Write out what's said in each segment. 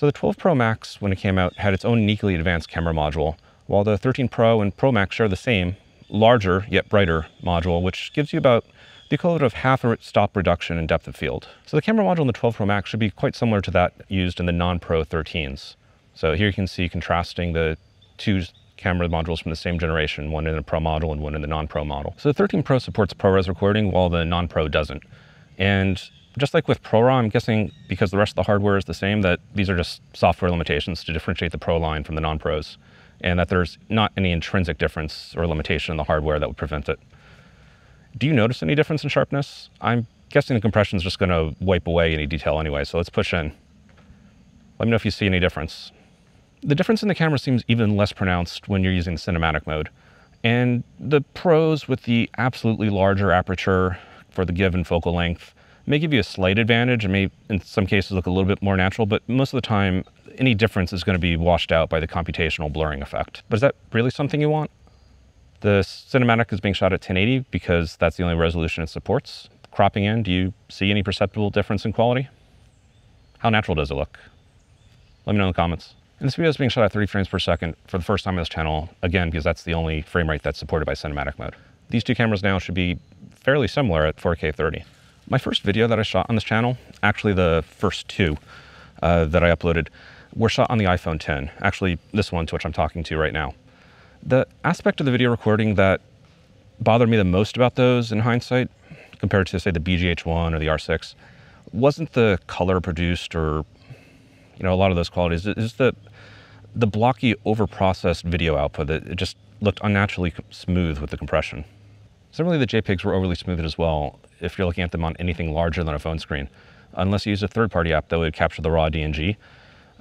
So the 12 Pro Max, when it came out, had its own uniquely advanced camera module, while the 13 Pro and Pro Max share the same, larger yet brighter module, which gives you about the equivalent of half a stop reduction in depth of field. So the camera module in the 12 Pro Max should be quite similar to that used in the non-Pro 13s. So here you can see contrasting the two camera modules from the same generation, one in the Pro model and one in the non-Pro model. So the 13 Pro supports ProRes recording while the non-Pro doesn't. And just like with ProRAW, I'm guessing because the rest of the hardware is the same, that these are just software limitations to differentiate the Pro line from the non-Pros, and that there's not any intrinsic difference or limitation in the hardware that would prevent it. Do you notice any difference in sharpness? I'm guessing the compression is just going to wipe away any detail anyway, so let's push in. Let me know if you see any difference. The difference in the camera seems even less pronounced when you're using the cinematic mode. And the pros with the absolutely larger aperture for the given focal length may give you a slight advantage and may in some cases look a little bit more natural, but most of the time any difference is going to be washed out by the computational blurring effect. But is that really something you want? The cinematic is being shot at 1080 because that's the only resolution it supports. Cropping in, do you see any perceptible difference in quality? How natural does it look? Let me know in the comments. And this video is being shot at 30 frames per second for the first time on this channel, again, because that's the only frame rate that's supported by cinematic mode. These two cameras now should be fairly similar at 4K 30. My first video that I shot on this channel, actually the first two uh, that I uploaded, were shot on the iPhone 10, actually this one to which I'm talking to right now. The aspect of the video recording that bothered me the most about those in hindsight, compared to say the BGH1 or the R6, wasn't the color produced or you know a lot of those qualities. It's the the blocky, overprocessed video output that it just looked unnaturally smooth with the compression. Similarly, the JPEGs were overly smoothed as well if you're looking at them on anything larger than a phone screen, unless you use a third-party app that would capture the raw DNG.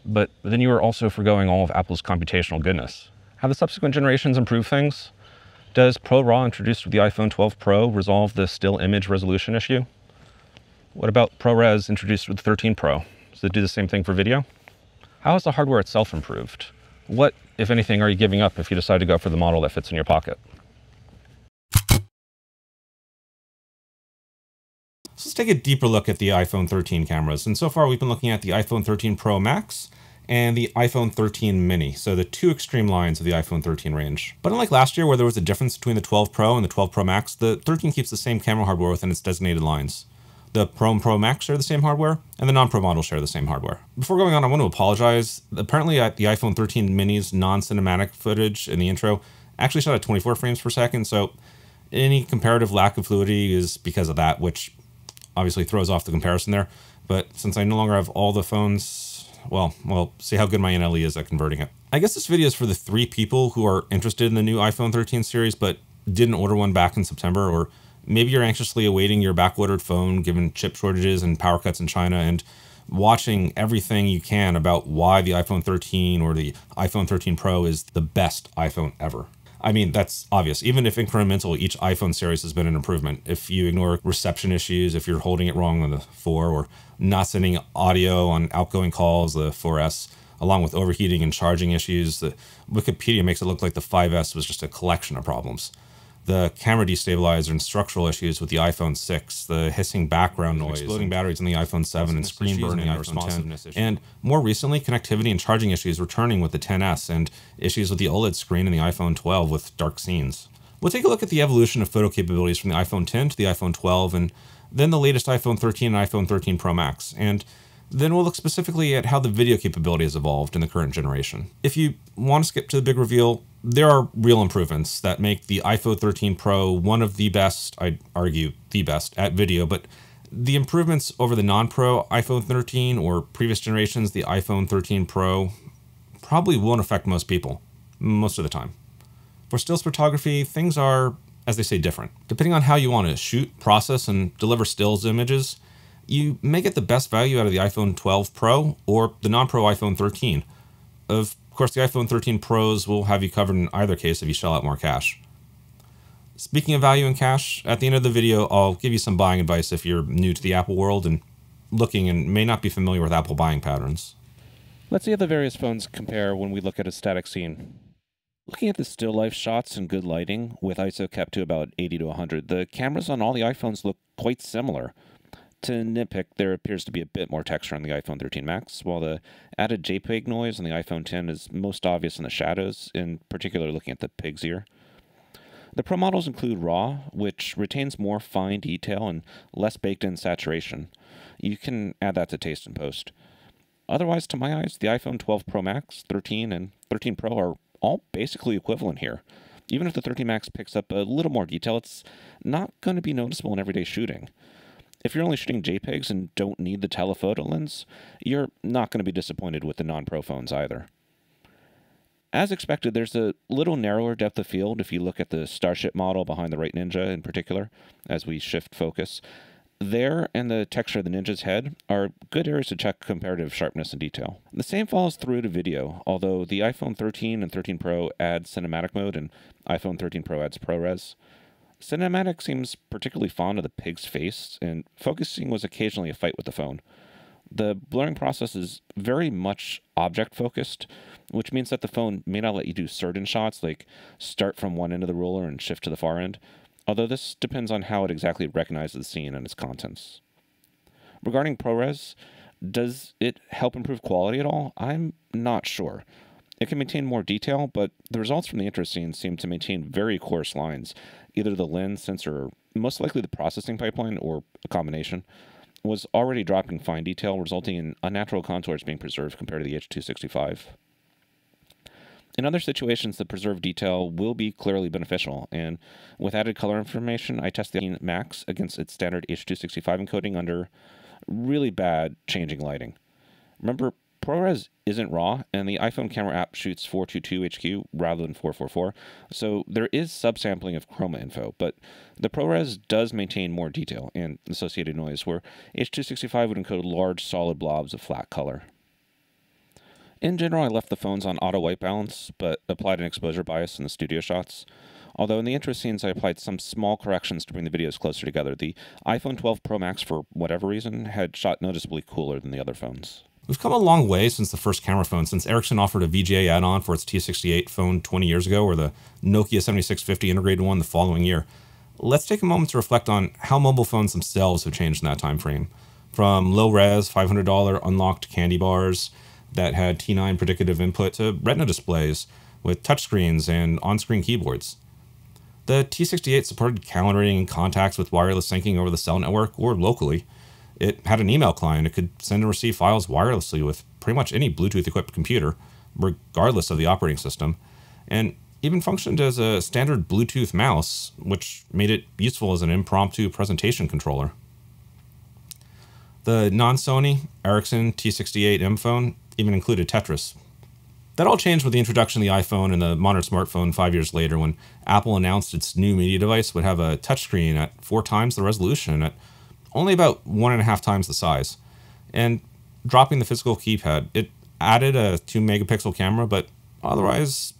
But then you are also foregoing all of Apple's computational goodness. Have the subsequent generations improved things? Does Pro RAW introduced with the iPhone 12 Pro resolve the still image resolution issue? What about ProRes introduced with the 13 Pro? Does it do the same thing for video? How has the hardware itself improved? What, if anything, are you giving up if you decide to go for the model that fits in your pocket? So let's take a deeper look at the iPhone 13 cameras. And so far we've been looking at the iPhone 13 Pro Max and the iPhone 13 mini, so the two extreme lines of the iPhone 13 range. But unlike last year where there was a difference between the 12 Pro and the 12 Pro Max, the 13 keeps the same camera hardware within its designated lines. The Pro and Pro Max share the same hardware, and the non-Pro models share the same hardware. Before going on, I want to apologize. Apparently, uh, the iPhone 13 mini's non-cinematic footage in the intro actually shot at 24 frames per second, so any comparative lack of fluidity is because of that, which obviously throws off the comparison there. But since I no longer have all the phones, well, well, see how good my NLE is at converting it. I guess this video is for the three people who are interested in the new iPhone 13 series, but didn't order one back in September or maybe you're anxiously awaiting your backordered phone given chip shortages and power cuts in China and watching everything you can about why the iPhone 13 or the iPhone 13 Pro is the best iPhone ever. I mean, that's obvious. Even if incremental, each iPhone series has been an improvement. If you ignore reception issues, if you're holding it wrong on the 4 or not sending audio on outgoing calls, the 4S, along with overheating and charging issues, the Wikipedia makes it look like the 5S was just a collection of problems the camera destabilizer and structural issues with the iPhone 6, the hissing background noise, exploding batteries on the iPhone 7, and screen burning on iPhone 10, and more recently, connectivity and charging issues returning with the 10s, and issues with the OLED screen in the iPhone 12 with dark scenes. We'll take a look at the evolution of photo capabilities from the iPhone 10 to the iPhone 12, and then the latest iPhone 13 and iPhone 13 Pro Max, and then we'll look specifically at how the video capability has evolved in the current generation. If you want to skip to the big reveal, there are real improvements that make the iPhone 13 Pro one of the best, I'd argue the best, at video, but the improvements over the non-Pro iPhone 13 or previous generations, the iPhone 13 Pro, probably won't affect most people, most of the time. For stills photography, things are, as they say, different. Depending on how you want to shoot, process, and deliver stills images, you may get the best value out of the iPhone 12 Pro or the non-Pro iPhone 13. Of course, the iPhone 13 Pros will have you covered in either case if you shell out more cash. Speaking of value in cash, at the end of the video, I'll give you some buying advice if you're new to the Apple world and looking and may not be familiar with Apple buying patterns. Let's see how the various phones compare when we look at a static scene. Looking at the still life shots and good lighting, with ISO kept to about 80 to 100, the cameras on all the iPhones look quite similar. To nitpick, there appears to be a bit more texture on the iPhone 13 Max, while the added JPEG noise on the iPhone 10 is most obvious in the shadows, in particular looking at the pig's ear. The Pro models include RAW, which retains more fine detail and less baked in saturation. You can add that to taste and post. Otherwise, to my eyes, the iPhone 12 Pro Max, 13, and 13 Pro are all basically equivalent here. Even if the 13 Max picks up a little more detail, it's not going to be noticeable in everyday shooting. If you're only shooting JPEGs and don't need the telephoto lens, you're not going to be disappointed with the non pro phones either. As expected, there's a little narrower depth of field if you look at the Starship model behind the right Ninja in particular, as we shift focus. There and the texture of the Ninja's head are good areas to check comparative sharpness and detail. The same follows through to video, although the iPhone 13 and 13 Pro add cinematic mode and iPhone 13 Pro adds ProRes. Cinematic seems particularly fond of the pig's face, and focusing was occasionally a fight with the phone. The blurring process is very much object focused, which means that the phone may not let you do certain shots, like start from one end of the ruler and shift to the far end, although this depends on how it exactly recognizes the scene and its contents. Regarding ProRes, does it help improve quality at all? I'm not sure. It can maintain more detail, but the results from the intro scene seem to maintain very coarse lines. Either the lens, sensor, most likely the processing pipeline, or a combination, was already dropping fine detail, resulting in unnatural contours being preserved compared to the H265. In other situations, the preserved detail will be clearly beneficial, and with added color information, I tested the Max against its standard H265 encoding under really bad changing lighting. Remember, ProRes isn't RAW, and the iPhone camera app shoots 422 HQ rather than 444, so there is subsampling of chroma info, but the ProRes does maintain more detail and associated noise, where H265 would encode large solid blobs of flat color. In general, I left the phones on auto white balance, but applied an exposure bias in the studio shots. Although in the intro scenes, I applied some small corrections to bring the videos closer together. The iPhone 12 Pro Max, for whatever reason, had shot noticeably cooler than the other phones. We've come a long way since the first camera phone, since Ericsson offered a VGA add-on for its T68 phone 20 years ago, or the Nokia 7650 integrated one the following year. Let's take a moment to reflect on how mobile phones themselves have changed in that time frame. From low-res, $500 unlocked candy bars that had T9 predictive input to Retina displays with touchscreens and on-screen keyboards. The T68 supported calendaring and contacts with wireless syncing over the cell network or locally, it had an email client. It could send and receive files wirelessly with pretty much any Bluetooth equipped computer, regardless of the operating system, and even functioned as a standard Bluetooth mouse, which made it useful as an impromptu presentation controller. The non Sony Ericsson T68M phone even included Tetris. That all changed with the introduction of the iPhone and the modern smartphone five years later when Apple announced its new media device would have a touchscreen at four times the resolution at only about one and a half times the size. And dropping the physical keypad, it added a 2 megapixel camera, but otherwise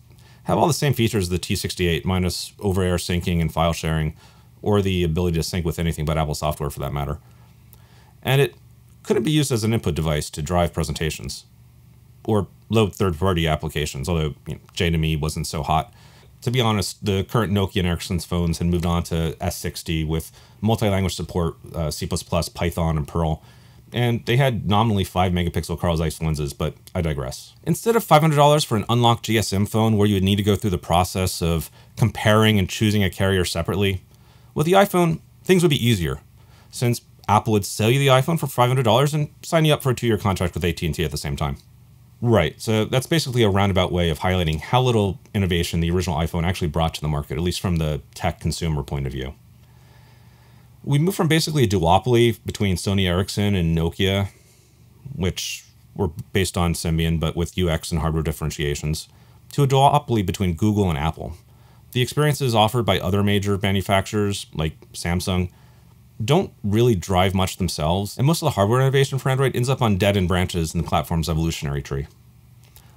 have all the same features as the T68 minus over air syncing and file sharing, or the ability to sync with anything but Apple software for that matter. And it couldn't be used as an input device to drive presentations or load third party applications, although you know, JME wasn't so hot to be honest, the current Nokia and Ericsson's phones had moved on to S60 with multi-language support, uh, C++, Python, and Perl. And they had nominally 5 megapixel Carl Zeiss lenses, but I digress. Instead of $500 for an unlocked GSM phone where you would need to go through the process of comparing and choosing a carrier separately, with the iPhone, things would be easier, since Apple would sell you the iPhone for $500 and sign you up for a two-year contract with AT&T at the same time. Right. So that's basically a roundabout way of highlighting how little innovation the original iPhone actually brought to the market, at least from the tech consumer point of view. We moved from basically a duopoly between Sony Ericsson and Nokia, which were based on Symbian but with UX and hardware differentiations, to a duopoly between Google and Apple. The experiences offered by other major manufacturers like Samsung don't really drive much themselves, and most of the hardware innovation for Android ends up on dead end branches in the platform's evolutionary tree.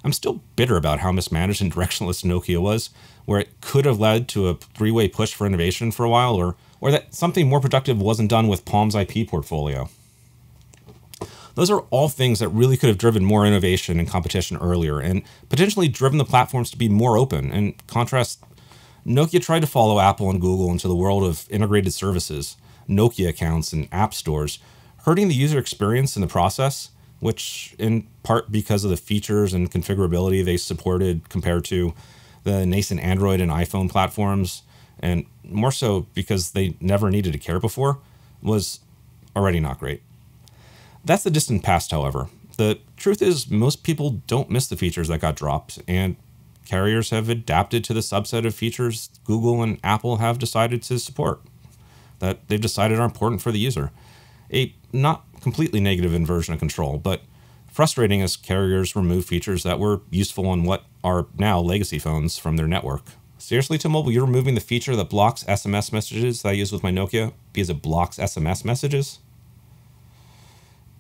I'm still bitter about how mismanaged and directionless Nokia was, where it could have led to a three way push for innovation for a while, or, or that something more productive wasn't done with Palm's IP portfolio. Those are all things that really could have driven more innovation and competition earlier, and potentially driven the platforms to be more open. In contrast, Nokia tried to follow Apple and Google into the world of integrated services, Nokia accounts and app stores, hurting the user experience in the process, which in part because of the features and configurability they supported compared to the nascent Android and iPhone platforms, and more so because they never needed to care before, was already not great. That's the distant past, however. The truth is, most people don't miss the features that got dropped, and carriers have adapted to the subset of features Google and Apple have decided to support, that they've decided are important for the user. A not completely negative inversion of control, but frustrating as carriers remove features that were useful on what are now legacy phones from their network. Seriously, T-Mobile, you're removing the feature that blocks SMS messages that I use with my Nokia because it blocks SMS messages?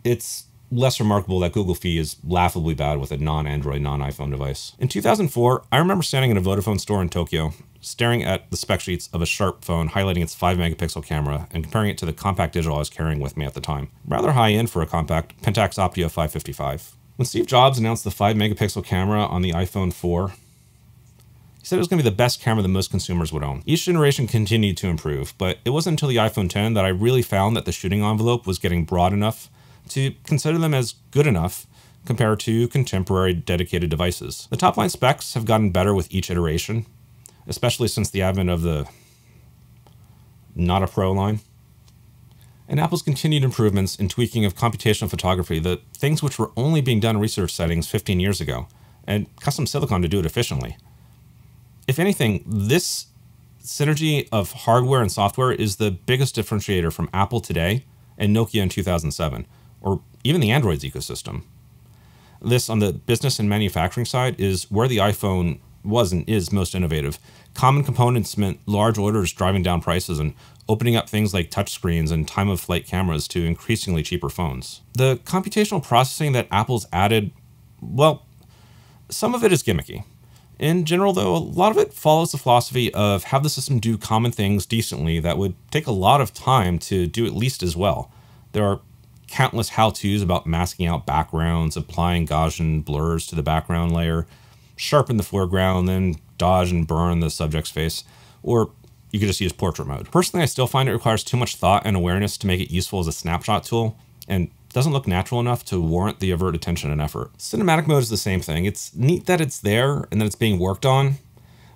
It's less remarkable that Google Fi is laughably bad with a non-Android, non-iPhone device. In 2004, I remember standing in a Vodafone store in Tokyo staring at the spec sheets of a Sharp phone highlighting its 5 megapixel camera and comparing it to the compact digital I was carrying with me at the time. Rather high end for a compact Pentax Optio 555. When Steve Jobs announced the 5 megapixel camera on the iPhone 4, he said it was going to be the best camera that most consumers would own. Each generation continued to improve, but it wasn't until the iPhone 10 that I really found that the shooting envelope was getting broad enough to consider them as good enough compared to contemporary dedicated devices. The top line specs have gotten better with each iteration, especially since the advent of the not a pro line. And Apple's continued improvements in tweaking of computational photography, the things which were only being done in research settings 15 years ago, and custom silicon to do it efficiently. If anything, this synergy of hardware and software is the biggest differentiator from Apple today and Nokia in 2007, or even the Android's ecosystem. This, on the business and manufacturing side, is where the iPhone was and is most innovative. Common components meant large orders driving down prices and opening up things like touchscreens and time of flight cameras to increasingly cheaper phones. The computational processing that Apple's added, well, some of it is gimmicky. In general, though, a lot of it follows the philosophy of have the system do common things decently that would take a lot of time to do at least as well. There are countless how to's about masking out backgrounds, applying Gaussian blurs to the background layer, sharpen the foreground, then dodge and burn the subject's face, or you could just use portrait mode. Personally, I still find it requires too much thought and awareness to make it useful as a snapshot tool, and doesn't look natural enough to warrant the overt attention and effort. Cinematic mode is the same thing. It's neat that it's there and that it's being worked on,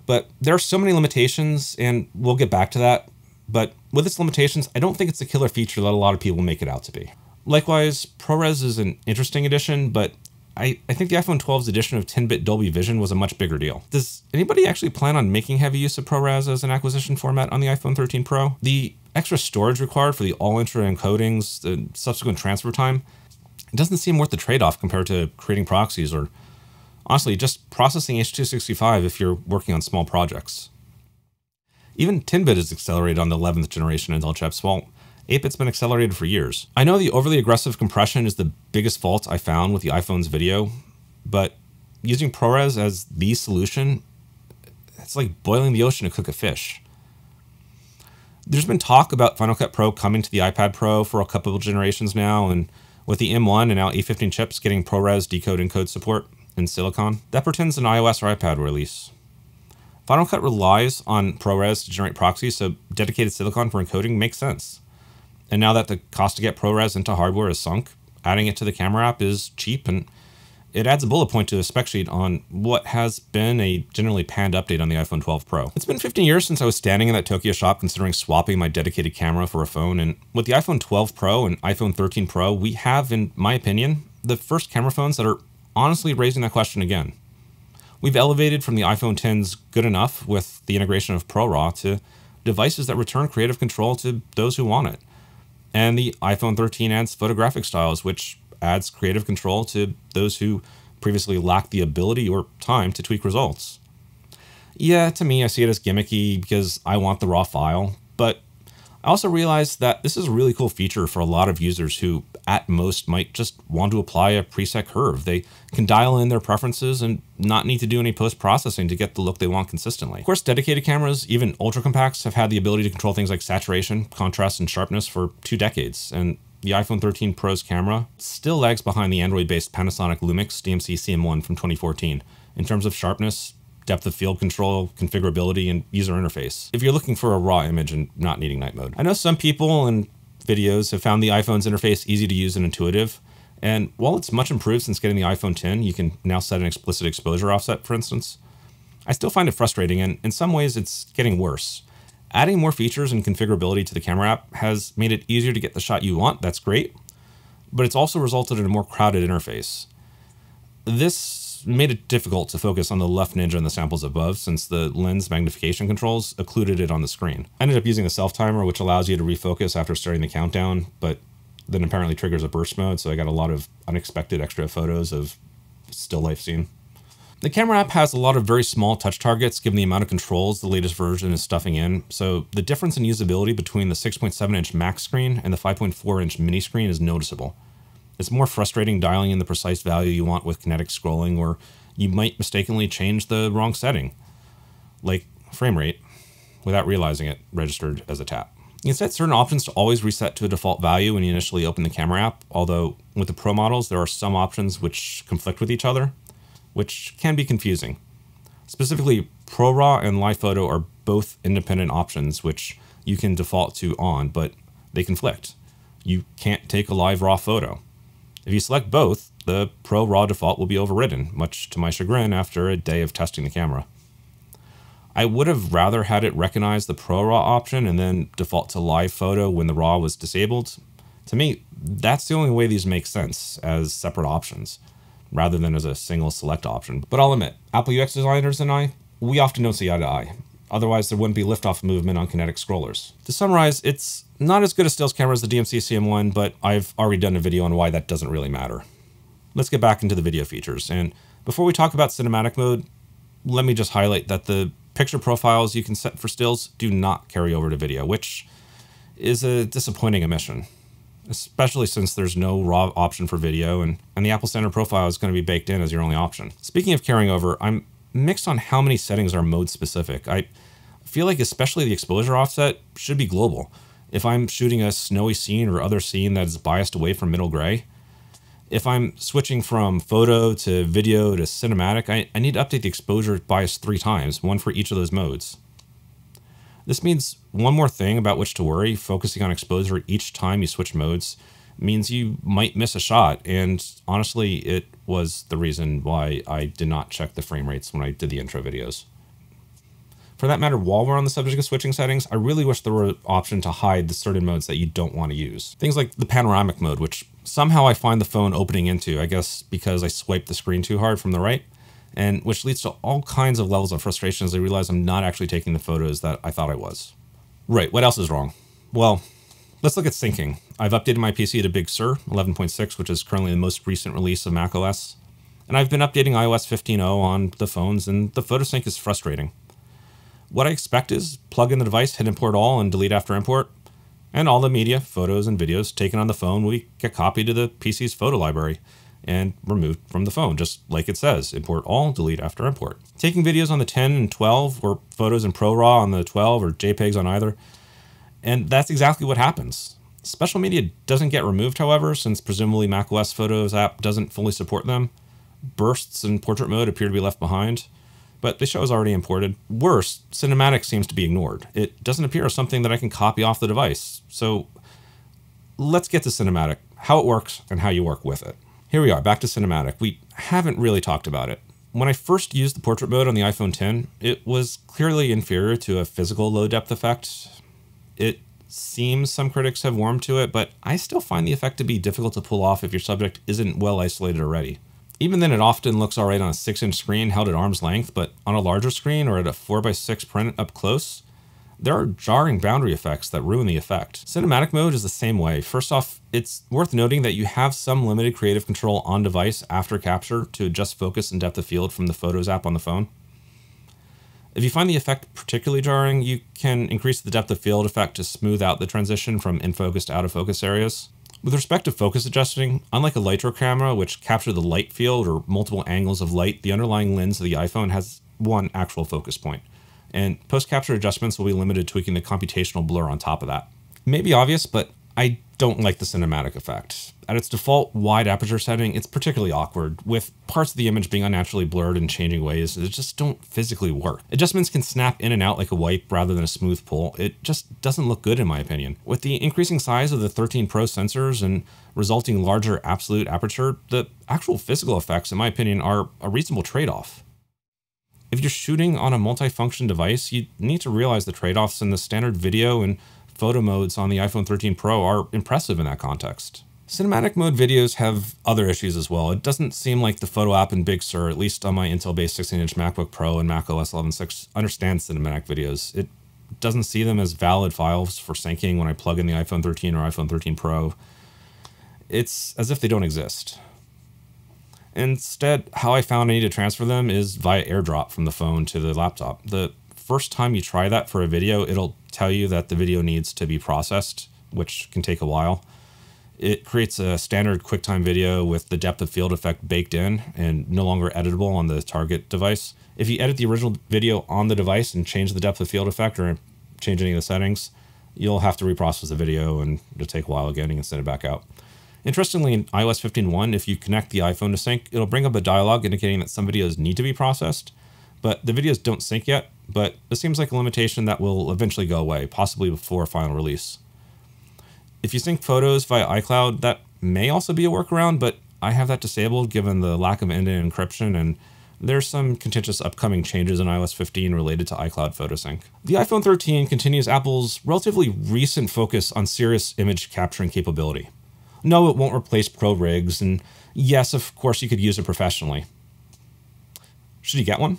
but there are so many limitations, and we'll get back to that. But with its limitations, I don't think it's a killer feature that a lot of people make it out to be. Likewise, ProRes is an interesting addition, but I, I think the iPhone 12's addition of 10-bit Dolby Vision was a much bigger deal. Does anybody actually plan on making heavy use of ProRes as an acquisition format on the iPhone 13 Pro? The extra storage required for the all-intra encodings, the subsequent transfer time, it doesn't seem worth the trade-off compared to creating proxies or honestly just processing H265 if you're working on small projects. Even 10-bit is accelerated on the 11th generation Intel chips, while 8-bit's been accelerated for years. I know the overly aggressive compression is the biggest fault I found with the iPhone's video, but using ProRes as the solution, it's like boiling the ocean to cook a fish. There's been talk about Final Cut Pro coming to the iPad Pro for a couple of generations now, and with the M1 and now A15 chips getting ProRes decode encode support in Silicon, that pretends an iOS or iPad release. Final Cut relies on ProRes to generate proxies, so dedicated silicon for encoding makes sense. And now that the cost to get ProRes into hardware is sunk, adding it to the camera app is cheap and it adds a bullet point to the spec sheet on what has been a generally panned update on the iPhone 12 Pro. It's been 15 years since I was standing in that Tokyo shop considering swapping my dedicated camera for a phone, and with the iPhone 12 Pro and iPhone 13 Pro, we have, in my opinion, the first camera phones that are honestly raising that question again. We've elevated from the iPhone 10's good enough with the integration of ProRAW to devices that return creative control to those who want it and the iPhone 13 adds photographic styles, which adds creative control to those who previously lacked the ability or time to tweak results. Yeah, to me, I see it as gimmicky because I want the raw file, but I also realize that this is a really cool feature for a lot of users who, at most, might just want to apply a preset curve. They can dial in their preferences and not need to do any post processing to get the look they want consistently. Of course, dedicated cameras, even ultra compacts, have had the ability to control things like saturation, contrast, and sharpness for two decades, and the iPhone 13 Pro's camera still lags behind the Android based Panasonic Lumix DMC CM1 from 2014 in terms of sharpness, depth of field control, configurability, and user interface if you're looking for a raw image and not needing night mode. I know some people, and videos have found the iPhone's interface easy to use and intuitive. And while it's much improved since getting the iPhone 10, you can now set an explicit exposure offset, for instance. I still find it frustrating, and in some ways, it's getting worse. Adding more features and configurability to the camera app has made it easier to get the shot you want, that's great, but it's also resulted in a more crowded interface. This made it difficult to focus on the left ninja and the samples above since the lens magnification controls occluded it on the screen. I ended up using a self timer, which allows you to refocus after starting the countdown, but then apparently triggers a burst mode, so I got a lot of unexpected extra photos of still life scene. The camera app has a lot of very small touch targets given the amount of controls the latest version is stuffing in, so the difference in usability between the 6.7 inch max screen and the 5.4 inch mini screen is noticeable. It's more frustrating dialing in the precise value you want with kinetic scrolling, or you might mistakenly change the wrong setting, like frame rate, without realizing it registered as a tap. You can set certain options to always reset to a default value when you initially open the camera app, although with the Pro models, there are some options which conflict with each other, which can be confusing. Specifically, ProRAW and Live Photo are both independent options which you can default to on, but they conflict. You can't take a live RAW photo. If you select both, the Pro RAW default will be overridden, much to my chagrin after a day of testing the camera. I would have rather had it recognize the Pro RAW option and then default to live photo when the RAW was disabled. To me, that's the only way these make sense as separate options rather than as a single select option. But I'll admit, Apple UX designers and I, we often don't see eye to eye. Otherwise, there wouldn't be liftoff movement on kinetic scrollers. To summarize, it's not as good a stills camera as the DMC CM1, but I've already done a video on why that doesn't really matter. Let's get back into the video features. And before we talk about cinematic mode, let me just highlight that the picture profiles you can set for stills do not carry over to video, which is a disappointing omission especially since there's no raw option for video and, and the Apple Standard profile is going to be baked in as your only option. Speaking of carrying over, I'm mixed on how many settings are mode specific. I feel like especially the exposure offset should be global. If I'm shooting a snowy scene or other scene that is biased away from middle gray, if I'm switching from photo to video to cinematic, I, I need to update the exposure bias three times, one for each of those modes. This means one more thing about which to worry, focusing on exposure each time you switch modes means you might miss a shot. And honestly, it was the reason why I did not check the frame rates when I did the intro videos. For that matter, while we're on the subject of switching settings, I really wish there were an option to hide the certain modes that you don't want to use. Things like the panoramic mode, which somehow I find the phone opening into, I guess because I swipe the screen too hard from the right and which leads to all kinds of levels of frustration as I realize I'm not actually taking the photos that I thought I was. Right, what else is wrong? Well, let's look at syncing. I've updated my PC to Big Sur 11.6, which is currently the most recent release of macOS, and I've been updating iOS 15.0 on the phones, and the photo sync is frustrating. What I expect is plug in the device, hit import all, and delete after import, and all the media, photos, and videos taken on the phone will get copied to the PC's photo library and removed from the phone, just like it says, import all, delete after import. Taking videos on the 10 and 12, or photos in ProRAW on the 12, or JPEGs on either, and that's exactly what happens. Special media doesn't get removed, however, since presumably macOS Photos app doesn't fully support them. Bursts and portrait mode appear to be left behind, but the show is already imported. Worse, cinematic seems to be ignored. It doesn't appear as something that I can copy off the device. So let's get to cinematic, how it works, and how you work with it. Here we are, back to cinematic. We haven't really talked about it. When I first used the portrait mode on the iPhone 10, it was clearly inferior to a physical low depth effect. It seems some critics have warmed to it, but I still find the effect to be difficult to pull off if your subject isn't well isolated already. Even then, it often looks alright on a 6 inch screen held at arm's length, but on a larger screen or at a 4x6 print up close, there are jarring boundary effects that ruin the effect. Cinematic mode is the same way. First off, it's worth noting that you have some limited creative control on device after capture to adjust focus and depth of field from the Photos app on the phone. If you find the effect particularly jarring, you can increase the depth of field effect to smooth out the transition from in focus to out of focus areas. With respect to focus adjusting, unlike a Lytro camera, which captures the light field or multiple angles of light, the underlying lens of the iPhone has one actual focus point and post-capture adjustments will be limited to tweaking the computational blur on top of that. It may be obvious, but I don't like the cinematic effect. At its default wide aperture setting, it's particularly awkward, with parts of the image being unnaturally blurred in changing ways that just don't physically work. Adjustments can snap in and out like a wipe rather than a smooth pull. It just doesn't look good in my opinion. With the increasing size of the 13 Pro sensors and resulting larger absolute aperture, the actual physical effects, in my opinion, are a reasonable trade-off. If you're shooting on a multifunction device, you need to realize the trade-offs in the standard video and photo modes on the iPhone 13 Pro are impressive in that context. Cinematic mode videos have other issues as well. It doesn't seem like the photo app in Big Sur, at least on my Intel-based 16-inch MacBook Pro and Mac OS 11.6, understands cinematic videos. It doesn't see them as valid files for syncing when I plug in the iPhone 13 or iPhone 13 Pro. It's as if they don't exist. Instead, how I found I need to transfer them is via AirDrop from the phone to the laptop. The first time you try that for a video, it'll tell you that the video needs to be processed, which can take a while. It creates a standard QuickTime video with the depth of field effect baked in and no longer editable on the target device. If you edit the original video on the device and change the depth of field effect or change any of the settings, you'll have to reprocess the video and it'll take a while again and send it back out. Interestingly, in iOS 15.1, if you connect the iPhone to sync, it'll bring up a dialog indicating that some videos need to be processed, but the videos don't sync yet, but this seems like a limitation that will eventually go away, possibly before final release. If you sync photos via iCloud, that may also be a workaround, but I have that disabled given the lack of end-to-end encryption and there's some contentious upcoming changes in iOS 15 related to iCloud PhotoSync. The iPhone 13 continues Apple's relatively recent focus on serious image capturing capability. No, it won't replace pro rigs, and yes, of course, you could use it professionally. Should you get one?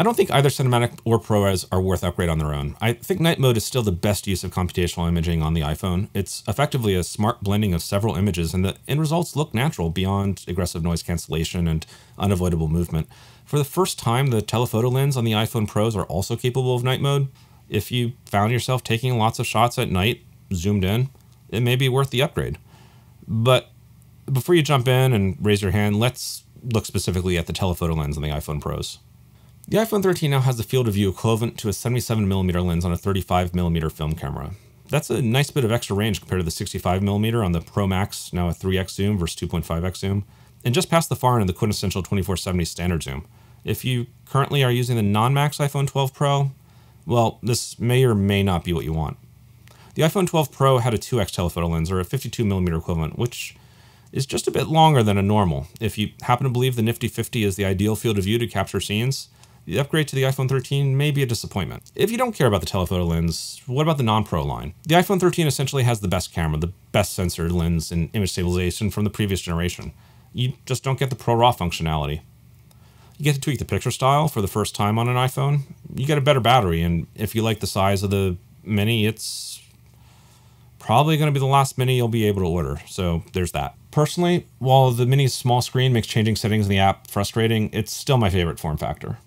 I don't think either Cinematic or ProRes are worth upgrade on their own. I think night mode is still the best use of computational imaging on the iPhone. It's effectively a smart blending of several images, and the end results look natural beyond aggressive noise cancellation and unavoidable movement. For the first time, the telephoto lens on the iPhone Pros are also capable of night mode. If you found yourself taking lots of shots at night, zoomed in, it may be worth the upgrade. But before you jump in and raise your hand, let's look specifically at the telephoto lens on the iPhone Pros. The iPhone 13 now has the field of view equivalent to a 77mm lens on a 35mm film camera. That's a nice bit of extra range compared to the 65mm on the Pro Max, now a 3x zoom versus 2.5x zoom, and just past the far end of the quintessential 2470 standard zoom. If you currently are using the non-Max iPhone 12 Pro, well, this may or may not be what you want. The iPhone 12 Pro had a 2x telephoto lens, or a 52mm equivalent, which is just a bit longer than a normal. If you happen to believe the Nifty 50 is the ideal field of view to capture scenes, the upgrade to the iPhone 13 may be a disappointment. If you don't care about the telephoto lens, what about the non-Pro line? The iPhone 13 essentially has the best camera, the best sensor lens and image stabilization from the previous generation. You just don't get the Pro RAW functionality. You get to tweak the picture style for the first time on an iPhone. You get a better battery, and if you like the size of the Mini, it's probably going to be the last Mini you'll be able to order. So there's that. Personally, while the Mini's small screen makes changing settings in the app frustrating, it's still my favorite form factor.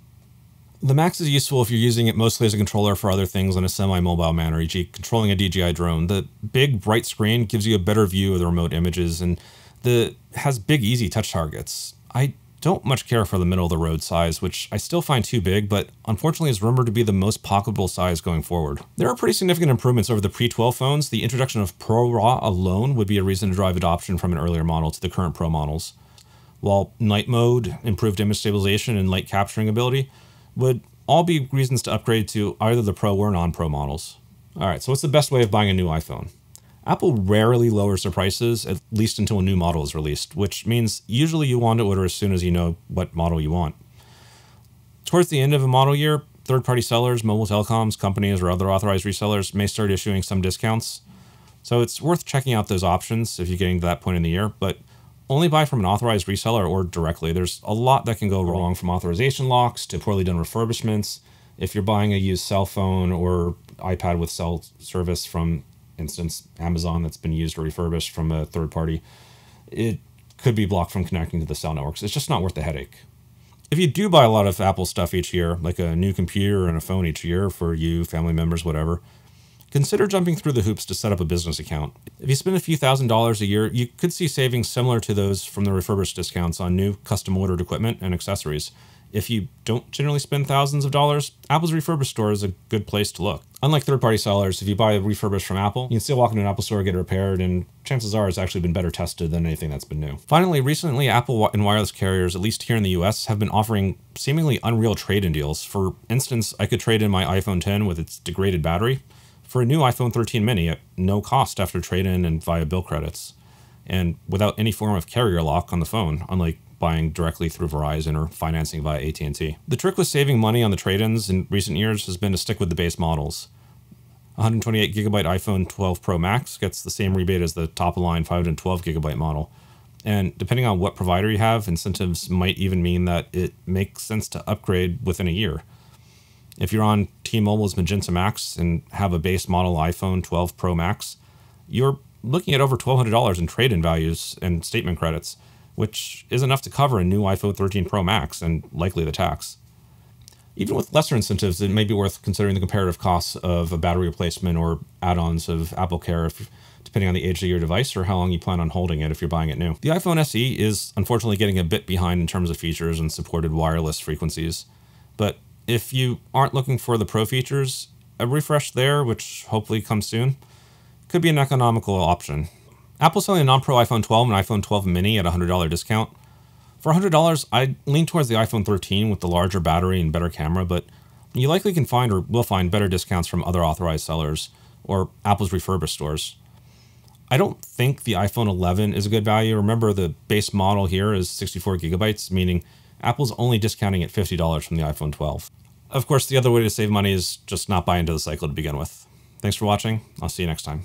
The Max is useful if you're using it mostly as a controller for other things in a semi-mobile manner, e.g. controlling a DJI drone. The big bright screen gives you a better view of the remote images and the has big easy touch targets. I don't much care for the middle of the road size, which I still find too big, but unfortunately is rumored to be the most pocketable size going forward. There are pretty significant improvements over the pre-12 phones. The introduction of Pro RAW alone would be a reason to drive adoption from an earlier model to the current Pro models. While night mode, improved image stabilization, and light capturing ability would all be reasons to upgrade to either the Pro or non-Pro models. All right, so what's the best way of buying a new iPhone? Apple rarely lowers their prices, at least until a new model is released, which means usually you want to order as soon as you know what model you want. Towards the end of a model year, third-party sellers, mobile telecoms, companies, or other authorized resellers may start issuing some discounts. So it's worth checking out those options if you're getting to that point in the year, but only buy from an authorized reseller or directly. There's a lot that can go wrong from authorization locks to poorly done refurbishments. If you're buying a used cell phone or iPad with cell service from instance Amazon that's been used or refurbished from a third party, it could be blocked from connecting to the cell networks. It's just not worth the headache. If you do buy a lot of Apple stuff each year, like a new computer and a phone each year for you, family members, whatever, Consider jumping through the hoops to set up a business account. If you spend a few thousand dollars a year, you could see savings similar to those from the refurbished discounts on new custom ordered equipment and accessories. If you don't generally spend thousands of dollars, Apple's refurbished store is a good place to look. Unlike third party sellers, if you buy a refurbished from Apple, you can still walk into an Apple store, get it repaired, and chances are it's actually been better tested than anything that's been new. Finally, recently, Apple and wireless carriers, at least here in the US, have been offering seemingly unreal trade in deals. For instance, I could trade in my iPhone 10 with its degraded battery for a new iPhone 13 mini at no cost after trade in and via bill credits, and without any form of carrier lock on the phone, unlike buying directly through Verizon or financing via AT&T. The trick with saving money on the trade-ins in recent years has been to stick with the base models. 128 gigabyte iPhone 12 Pro Max gets the same rebate as the top of line 512 gigabyte model. And depending on what provider you have, incentives might even mean that it makes sense to upgrade within a year. If you're on T-Mobile's Magenta Max and have a base model iPhone 12 Pro Max, you're looking at over $1,200 in trade-in values and statement credits, which is enough to cover a new iPhone 13 Pro Max and likely the tax. Even with lesser incentives, it may be worth considering the comparative costs of a battery replacement or add-ons of Apple Care if, depending on the age of your device or how long you plan on holding it if you're buying it new. The iPhone SE is unfortunately getting a bit behind in terms of features and supported wireless frequencies, but if you aren't looking for the pro features, a refresh there, which hopefully comes soon, could be an economical option. Apple's selling a non-pro iPhone 12 and iPhone 12 mini at a $100 discount. For $100, I'd lean towards the iPhone 13 with the larger battery and better camera, but you likely can find or will find better discounts from other authorized sellers or Apple's refurbished stores. I don't think the iPhone 11 is a good value. Remember, the base model here is 64 gigabytes, meaning Apple's only discounting at $50 from the iPhone 12. Of course, the other way to save money is just not buy into the cycle to begin with. Thanks for watching. I'll see you next time.